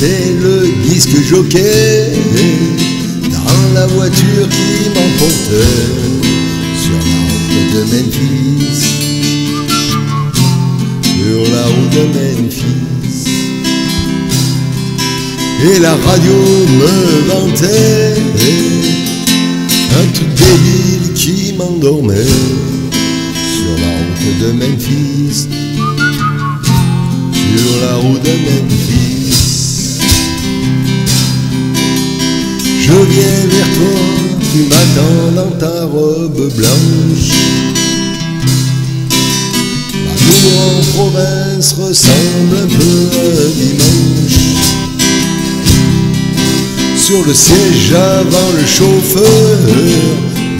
J'étais le disque jockey dans la voiture qui m'emportait sur la route de Memphis. Sur la route de Memphis. Et la radio me vantait un truc débile qui m'endormait sur la route de Memphis. Sur la route de Memphis. Je viens vers toi, tu m'attends dans ta robe blanche. L'amour en province ressemble un peu à un dimanche. Sur le siège avant le chauffeur,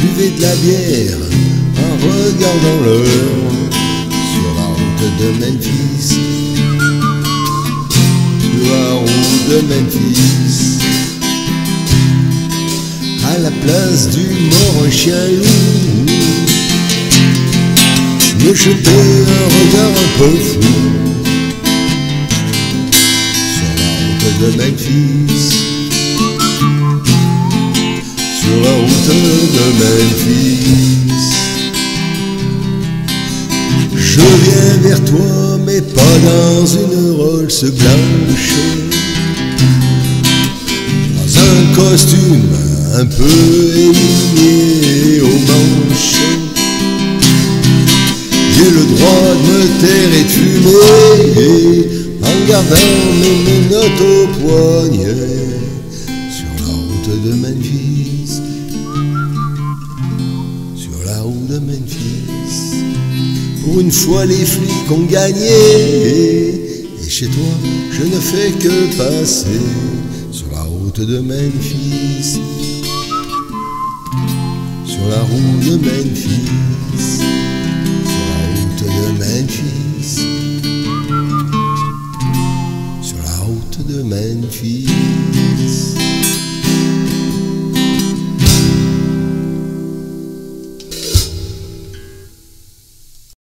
buvez de la bière en regardant l'heure. Sur la route de Memphis, sur la route de Memphis. Place du mort loup Me jeter un regard un peu fou Sur la route de Memphis. Sur la route de Memphis. Je viens vers toi mais pas dans une Rolls blanche Dans un costume un peu éligné aux manches. J'ai le droit de me taire et de fumer en gardant mes menottes au poignet sur la route de Memphis. Sur la route de Memphis. Pour une fois, les flics ont gagné. Et chez toi, je ne fais que passer sur la route de Memphis, sur la route de Memphis, sur la route de Memphis.